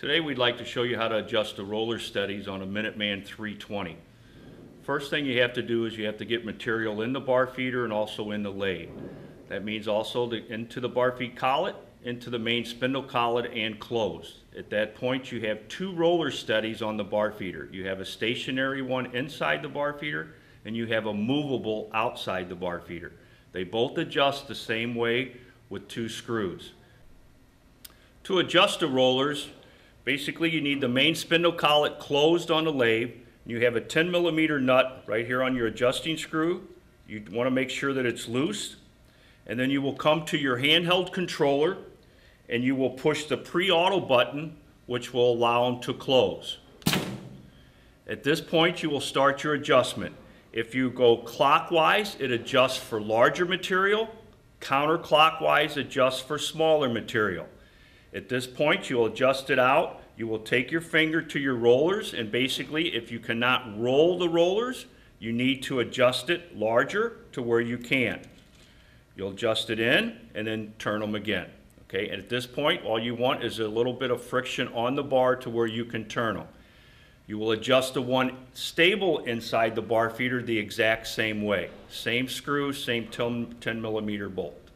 Today we'd like to show you how to adjust the roller steadies on a Minuteman 320. First thing you have to do is you have to get material in the bar feeder and also in the lathe. That means also the, into the bar feed collet, into the main spindle collet and closed. At that point you have two roller steadies on the bar feeder. You have a stationary one inside the bar feeder and you have a movable outside the bar feeder. They both adjust the same way with two screws. To adjust the rollers, basically you need the main spindle collet closed on the lathe. You have a 10 millimeter nut right here on your adjusting screw. You want to make sure that it's loose. And then you will come to your handheld controller and you will push the pre-auto button which will allow them to close. At this point you will start your adjustment. If you go clockwise, it adjusts for larger material. Counterclockwise adjusts for smaller material. At this point, you'll adjust it out. You will take your finger to your rollers, and basically, if you cannot roll the rollers, you need to adjust it larger to where you can. You'll adjust it in and then turn them again. Okay, and at this point, all you want is a little bit of friction on the bar to where you can turn them. You will adjust the one stable inside the bar feeder the exact same way. Same screw, same 10 10 millimeter bolt.